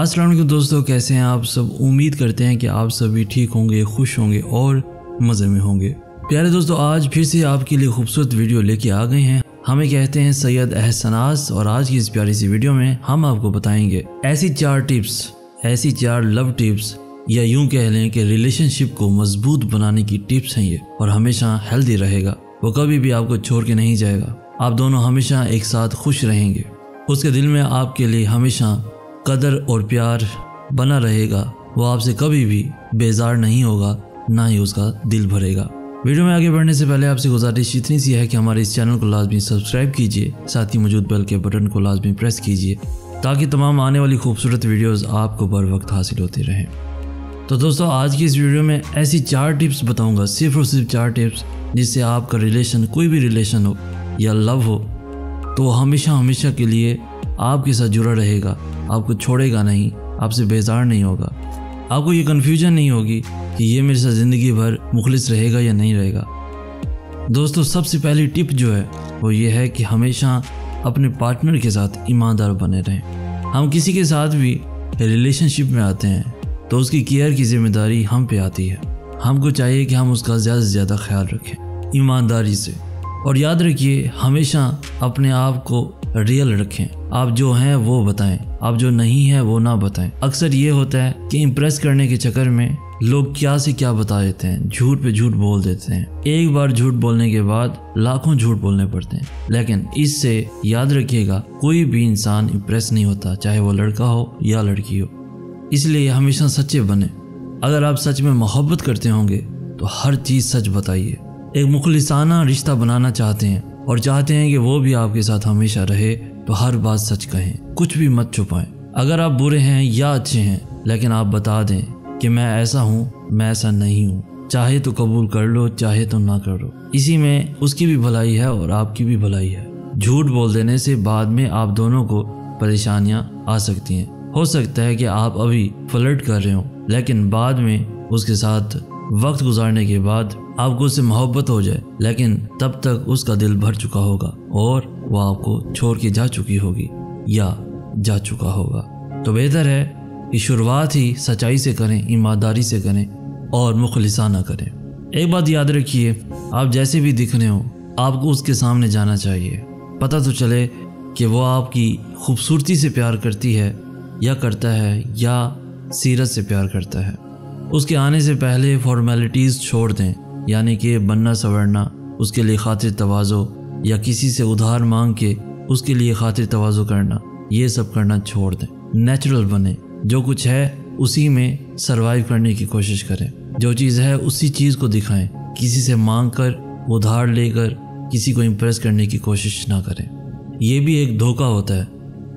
वालेकुम दोस्तों, कैसे हैं आप सब? उम्मीद करते हैं कि आप सभी ठीक होंगे, खुश होंगे और मज़े में होंगे। प्यारे दोस्तों, आज फिर से आपके लिए खूबसूरत वीडियो लेके आ गए हैं। हमें कहते हैं सैयद एहसनास और आज की इस प्यारी सी वीडियो में हम आपको बताएँगे, ऐसी चार टिप्स, ऐसी चार लव टिप्स, या यूँ कह लें कि रिलेशनशिप को मज़बूत बनाने की टिप्स हैं ये, और हमेशा हेल्दी रहेगा। वो कभी भी आपको छोड़ के नहीं जाएगा। आप दोनों हमेशा एक साथ खुश रहेंगे। उसके दिल में आपके लिए हमेशा कदर और प्यार बना रहेगा। वो आपसे कभी भी बेजार नहीं होगा, ना ही उसका दिल भरेगा। वीडियो में आगे बढ़ने से पहले आपसे गुजारिश इतनी सी है कि हमारे इस चैनल को लाजमी सब्सक्राइब कीजिए, साथ ही मौजूद बेल के बटन को लाजमी प्रेस कीजिए, ताकि तमाम आने वाली खूबसूरत वीडियोस आपको बर वक्त हासिल होती रहें। तो दोस्तों, आज की इस वीडियो में ऐसी चार टिप्स बताऊँगा, सिर्फ़ और सिर्फ़ चार टिप्स, जिससे आपका रिलेशन, कोई भी रिलेशन हो या लव हो तो हमेशा हमेशा के लिए आपके साथ जुड़ा रहेगा, आपको छोड़ेगा नहीं, आपसे बेजार नहीं होगा। आपको ये कन्फ्यूज़न नहीं होगी कि ये मेरे साथ ज़िंदगी भर मुखलिस रहेगा या नहीं रहेगा। दोस्तों, सबसे पहली टिप जो है, वो ये है कि हमेशा अपने पार्टनर के साथ ईमानदार बने रहें। हम किसी के साथ भी रिलेशनशिप में आते हैं तो उसकी केयर की ज़िम्मेदारी हम पे आती है। हमको चाहिए कि हम उसका ज़्यादा से ज़्यादा ख्याल रखें, ईमानदारी से। और याद रखिए, हमेशा अपने आप को रियल रखें। आप जो हैं, वो बताएँ। आप जो नहीं है, वो ना बताएँ। अक्सर ये होता है कि इम्प्रेस करने के चक्कर में लोग क्या से क्या बता देते हैं, झूठ पे झूठ बोल देते हैं। एक बार झूठ बोलने के बाद लाखों झूठ बोलने पड़ते हैं। लेकिन इससे याद रखिएगा, कोई भी इंसान इम्प्रेस नहीं होता, चाहे वो लड़का हो या लड़की हो। इसलिए हमेशा सच्चे बने। अगर आप सच में मोहब्बत करते होंगे तो हर चीज़ सच बताइए। एक मुखलिसाना रिश्ता बनाना चाहते हैं। और चाहते हैं कि वो भी आपके साथ हमेशा रहे तो हर बात सच कहें, कुछ भी मत छुपाएँ। अगर आप बुरे हैं या अच्छे हैं, लेकिन आप बता दें कि मैं ऐसा हूँ, मैं ऐसा नहीं हूँ। चाहे तो कबूल कर लो, चाहे तो ना करो। इसी में उसकी भी भलाई है और आपकी भी भलाई है। झूठ बोल देने से बाद में आप दोनों को परेशानियाँ आ सकती हैं। हो सकता है कि आप अभी फ्लर्ट कर रहे हो, लेकिन बाद में उसके साथ वक्त गुजारने के बाद आपको उससे मोहब्बत हो जाए, लेकिन तब तक उसका दिल भर चुका होगा और वो आपको छोड़ के जा चुकी होगी या जा चुका होगा। तो बेहतर है कि शुरुआत ही सच्चाई से करें, ईमानदारी से करें और मुखलिसाना करें। एक बात याद रखिए, आप जैसे भी दिख रहे हो, आपको उसके सामने जाना चाहिए। पता तो चले कि वो आपकी खूबसूरती से प्यार करती है या करता है या सीरत से प्यार करता है। उसके आने से पहले फॉर्मेलिटीज़ छोड़ दें। यानी कि बनना संवरना, उसके लिए खातिर तवाज़ो, या किसी से उधार मांग के उसके लिए खातिर तोज़ो करना, ये सब करना छोड़ दें। नेचुरल बने। जो कुछ है, उसी में सरवाइव करने की कोशिश करें। जो चीज़ है, उसी चीज़ को दिखाएँ। किसी से मांग कर, उधार लेकर, किसी को इम्प्रेस करने की कोशिश ना करें। यह भी एक धोखा होता है।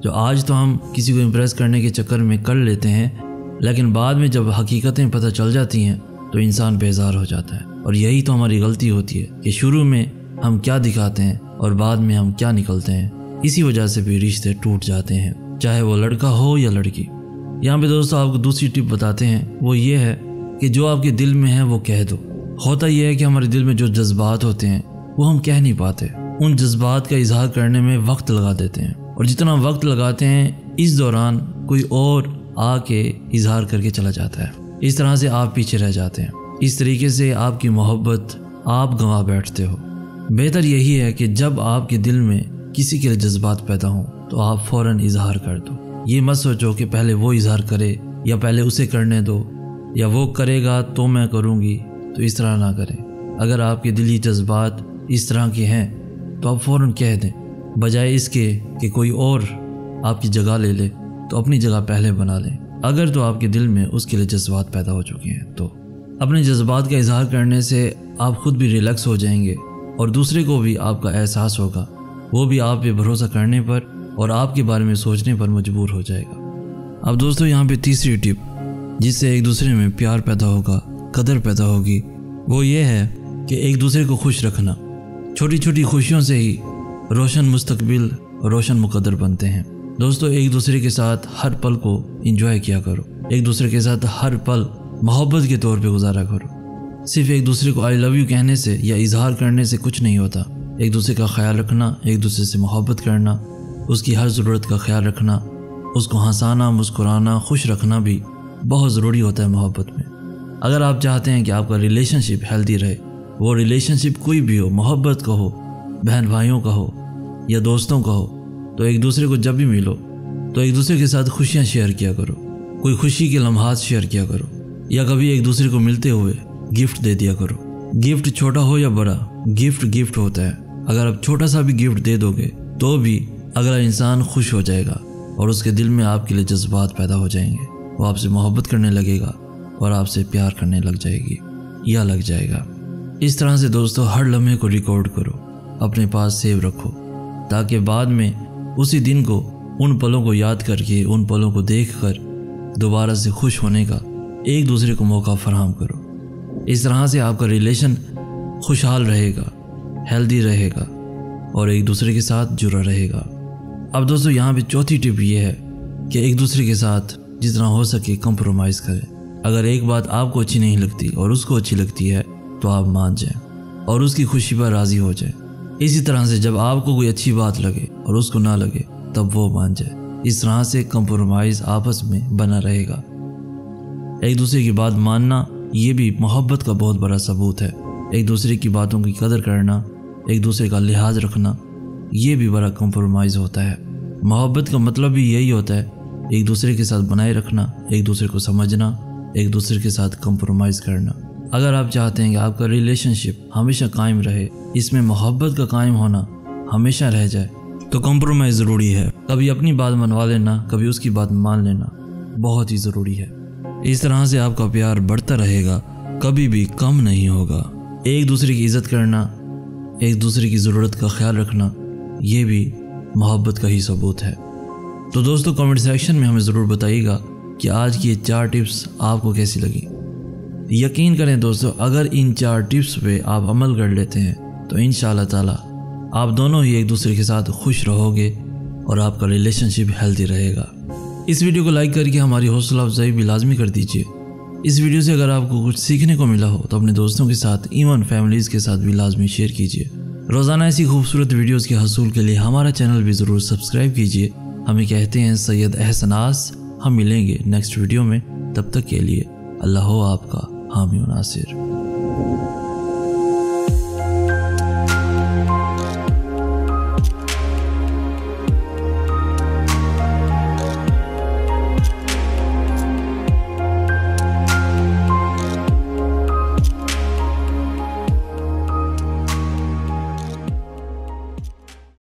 जो आज तो हम किसी को इम्प्रेस करने के चक्कर में कर लेते हैं, लेकिन बाद में जब हकीकतें पता चल जाती हैं तो इंसान बेजार हो जाता है। और यही तो हमारी गलती होती है कि शुरू में हम क्या दिखाते हैं और बाद में हम क्या निकलते हैं। इसी वजह से भी रिश्ते टूट जाते हैं, चाहे वो लड़का हो या लड़की। यहाँ पे दोस्तों आपको दूसरी टिप बताते हैं। वो ये है कि जो आपके दिल में है, वो कह दो। होता यह है कि हमारे दिल में जो जज्बात होते हैं, वो हम कह नहीं पाते। उन जज्बात का इजहार करने में वक्त लगा देते हैं। और जितना वक्त लगाते हैं, इस दौरान कोई और आके इजहार करके चला जाता है। इस तरह से आप पीछे रह जाते हैं। इस तरीके से आपकी मोहब्बत आप गंवा बैठते हो। बेहतर यही है कि जब आपके दिल में किसी के लिए जज्बात पैदा हों तो आप फ़ौर इजहार कर दो। ये मत सोचो कि पहले वो इजहार करे, या पहले उसे करने दो, या वो करेगा तो मैं करूँगी तो इस तरह ना करें। अगर आपके दिली जज्बात इस तरह के हैं तो आप फ़ौर कह दें, बजाय इसके कि कोई और आपकी जगह ले ले तो अपनी जगह पहले बना लें। अगर तो आपके दिल में उसके लिए जज्बात पैदा हो चुके हैं तो अपने जज्बात का इजहार करने से आप खुद भी रिलैक्स हो जाएँगे और दूसरे को भी आपका एहसास होगा। वो भी आप पे भरोसा करने पर और आपके बारे में सोचने पर मजबूर हो जाएगा। अब दोस्तों, यहाँ पे तीसरी टिप, जिससे एक दूसरे में प्यार पैदा होगा, कदर पैदा होगी, वो ये है कि एक दूसरे को खुश रखना। छोटी छोटी खुशियों से ही रोशन मुस्तकबिल, रोशन मुकदर बनते हैं। दोस्तों, एक दूसरे के साथ हर पल को इंजॉय किया करो। एक दूसरे के साथ हर पल मोहब्बत के तौर पे गुजारा करो। सिर्फ़ एक दूसरे को आई लव यू कहने से या इजहार करने से कुछ नहीं होता। एक दूसरे का ख्याल रखना, एक दूसरे से मोहब्बत करना, उसकी हर ज़रूरत का ख्याल रखना, उसको हंसाना, मुस्कुराना, खुश रखना भी बहुत ज़रूरी होता है मोहब्बत में। अगर आप चाहते हैं कि आपका रिलेशनशिप हेल्दी रहे, वो रिलेशनशिप कोई भी हो, मोहब्बत का हो बहन भाइयों का हो, या दोस्तों का हो तो एक दूसरे को जब भी मिलो तो एक दूसरे के साथ खुशियाँ शेयर किया करो। कोई खुशी के लम्हात शेयर किया करो। या कभी एक दूसरे को मिलते हुए गिफ्ट दे दिया करो। गिफ्ट छोटा हो या बड़ा, गिफ्ट गिफ्ट होता है। अगर आप छोटा सा भी गिफ्ट दे दोगे तो भी अगला इंसान खुश हो जाएगा और उसके दिल में आपके लिए जज्बात पैदा हो जाएँगे। वो आपसे मोहब्बत करने लगेगा और आपसे प्यार करने लग जाएगी या लग जाएगा। इस तरह से दोस्तों, हर लम्हे को रिकॉर्ड करो। अपने पास सेव रखो, ताकि बाद में उसी दिन को, उन पलों को याद करके, उन पलों को देख कर दोबारा से खुश होने का एक दूसरे को मौका फराहम करो। इस तरह से आपका रिलेशन खुशहाल रहेगा हेल्दी रहेगा और एक दूसरे के साथ जुड़ा रहेगा। अब दोस्तों, यहाँ पे चौथी टिप ये है कि एक दूसरे के साथ जितना हो सके कंप्रोमाइज़ करें। अगर एक बात आपको अच्छी नहीं लगती और उसको अच्छी लगती है तो आप मान जाएँ और उसकी खुशी पर राज़ी हो जाए। इसी तरह से जब आपको कोई अच्छी बात लगे और उसको ना लगे, तब वो मान जाए। इस तरह से कंप्रोमाइज़ आपस में बना रहेगा। एक दूसरे की बात मानना, ये भी मोहब्बत का बहुत बड़ा सबूत है। एक दूसरे की बातों की कदर करना, एक दूसरे का लिहाज रखना, ये भी बड़ा कंप्रोमाइज़ होता है। मोहब्बत का मतलब भी यही होता है, एक दूसरे के साथ बनाए रखना, एक दूसरे को समझना, एक दूसरे के साथ कंप्रोमाइज़ करना। अगर आप चाहते हैं कि आपका रिलेशनशिप हमेशा कायम रहे, इसमें मोहब्बत का कायम होना हमेशा रह जाए तो कॉम्प्रोमाइज़ ज़रूरी है। कभी अपनी बात मनवा लेना, कभी उसकी बात मान लेना, बहुत ही ज़रूरी है। इस तरह से आपका प्यार बढ़ता रहेगा, कभी भी कम नहीं होगा। एक दूसरे की इज़्ज़त करना, एक दूसरे की ज़रूरत का ख्याल रखना, ये भी मोहब्बत का ही सबूत है। तो दोस्तों कमेंट सेक्शन में हमें ज़रूर बताइएगा कि आज की ये चार टिप्स आपको कैसी लगी। यकीन करें दोस्तों, अगर इन चार टिप्स पे आप अमल कर लेते हैं तो इन ताला आप दोनों ही एक दूसरे के साथ खुश रहोगे और आपका रिलेशनशिप हेल्दी रहेगा। इस वीडियो को लाइक करके हमारी हौसला अफजाई भी लाजमी कर दीजिए। इस वीडियो से अगर आपको कुछ सीखने को मिला हो तो अपने दोस्तों के साथ इवन फैमिलीज़ के साथ भी लाजमी शेयर कीजिए। रोज़ाना ऐसी खूबसूरत वीडियोज़ के हसूल के लिए हमारा चैनल भी ज़रूर सब्सक्राइब कीजिए। हमें कहते हैं, सैयद एहसनास हम मिलेंगे नेक्स्ट वीडियो में। तब तक के लिए, अल्लाह आपका हामी नासिर।